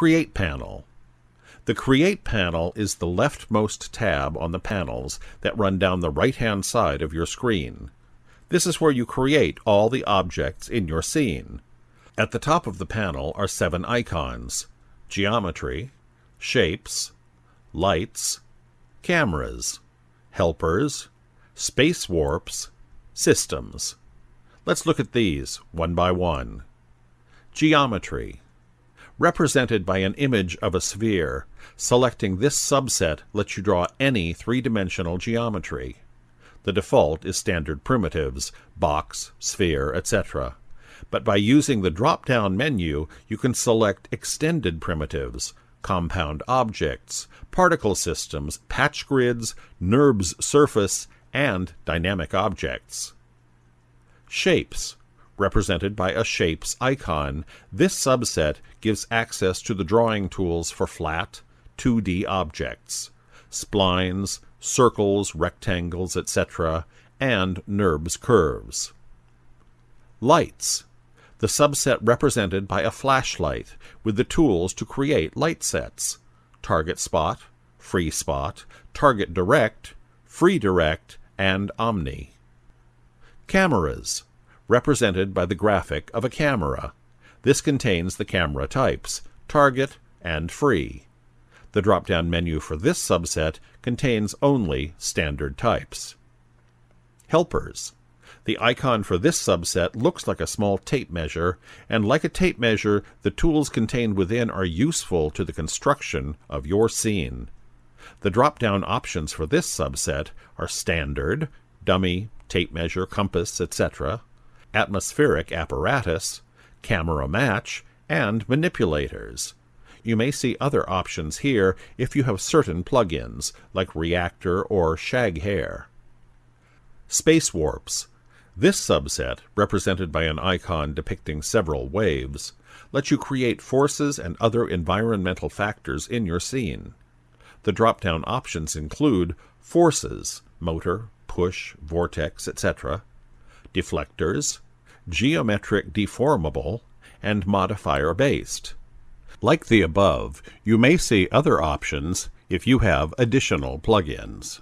Create panel. The Create panel is the leftmost tab on the panels that run down the right-hand side of your screen. This is where you create all the objects in your scene. At the top of the panel are seven icons Geometry, Shapes, Lights, Cameras, Helpers, Space Warps, Systems. Let's look at these one by one. Geometry. Represented by an image of a sphere, selecting this subset lets you draw any three-dimensional geometry. The default is standard primitives, box, sphere, etc. But by using the drop-down menu, you can select extended primitives, compound objects, particle systems, patch grids, NURBS surface, and dynamic objects. Shapes. Represented by a Shapes icon, this subset gives access to the drawing tools for flat, 2D objects, splines, circles, rectangles, etc., and NURBS curves. Lights. The subset represented by a flashlight with the tools to create light sets, target spot, free spot, target direct, free direct, and omni. Cameras, represented by the graphic of a camera. This contains the camera types, target and free. The drop-down menu for this subset contains only standard types. Helpers. The icon for this subset looks like a small tape measure, and like a tape measure, the tools contained within are useful to the construction of your scene. The drop-down options for this subset are Standard, Dummy, Tape Measure, Compass, etc., Atmospheric Apparatus, Camera Match, and Manipulators. You may see other options here if you have certain plugins, like Reactor or Shag Hair. Space Warps. This subset, represented by an icon depicting several waves, lets you create forces and other environmental factors in your scene. The drop-down options include forces, motor, push, vortex, etc., deflectors, geometric deformable, and modifier based. Like the above, you may see other options if you have additional plugins.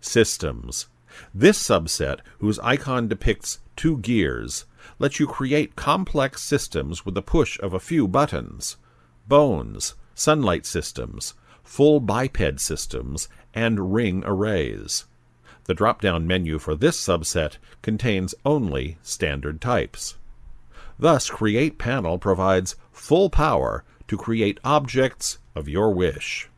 Systems. This subset, whose icon depicts two gears, lets you create complex systems with the push of a few buttons. Bones, sunlight systems, full biped systems, and ring arrays. The drop-down menu for this subset contains only standard types. Thus, Create Panel provides full power to create objects of your wish.